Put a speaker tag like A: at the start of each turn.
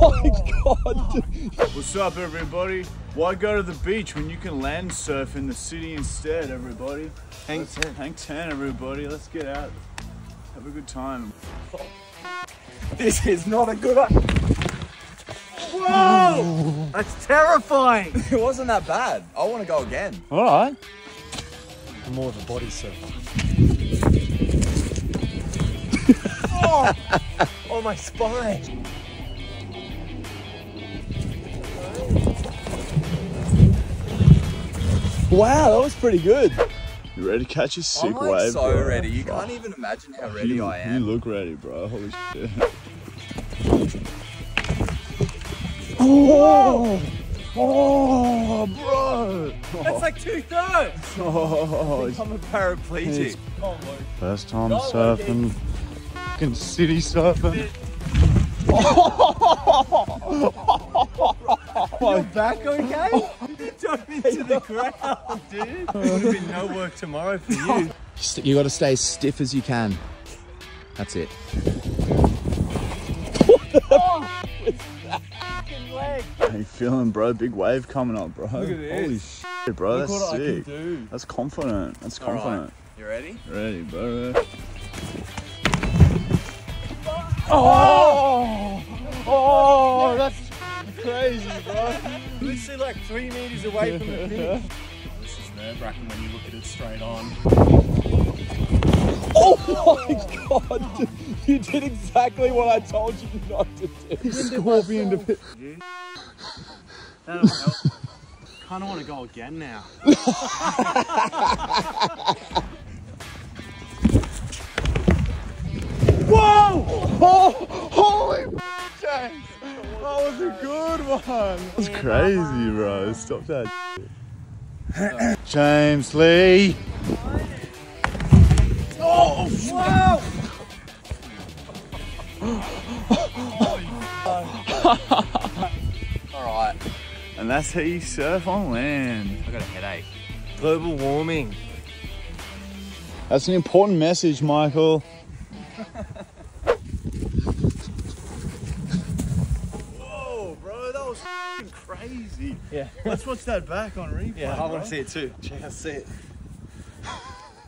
A: my god!
B: What's up, everybody? Why go to the beach when you can land surf in the city instead, everybody? Hang 10. Hang 10, everybody. Let's get out. Have a good time.
A: This is not a good idea.
C: Whoa! That's terrifying.
A: It wasn't that bad. I want to go again.
B: Alright.
C: I'm More of a body surf.
A: Oh, oh my spine. Wow, that was pretty good.
B: You ready to catch a sick wave?
A: I'm like
B: wave,
A: so
B: bro?
A: ready. You can't even imagine how ready
B: you,
A: I am.
B: You look ready, bro. Holy shit.
A: Oh,
B: Oh, bro.
C: That's like two thirds.
B: Oh,
A: I'm a paraplegic.
B: First time surfing. Fucking city surfing.
C: Your back okay? Oh, Jump into the ground, dude. Would have been no work tomorrow for you.
A: You got to stay as stiff as you can. That's it.
B: How you feeling, bro? Big wave coming up, bro.
C: Look at this.
B: Holy shit, bro.
C: Look
B: That's
C: what I can
B: sick.
C: do.
B: That's confident. That's
A: All right.
B: confident.
A: You ready?
B: Ready, bro.
C: Oh! Crazy, bro. Literally like three meters away from the finish. This is nerve wracking when you look at it straight on.
A: Oh my god! dude. You did exactly what I told you not to do.
B: Scorpion to pit.
C: That'll help. Kind of want to go again now.
B: was a good one. That's crazy, bro. Stop that. James Lee.
C: Oh, wow!
A: Alright,
B: And that's how you surf on land.
A: I got a headache.
C: Global warming.
B: That's an important message, Michael. Whoa, bro, that was crazy.
C: Yeah.
B: Let's watch that back on replay.
C: Yeah, I want to see it too. Check out see it.